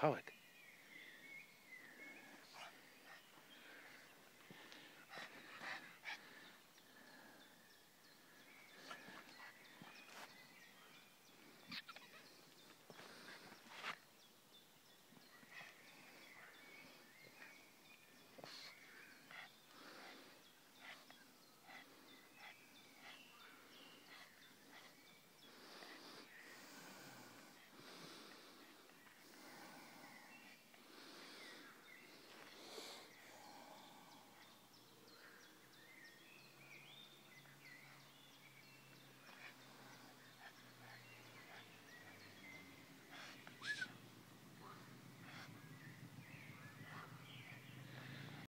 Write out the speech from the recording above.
poet.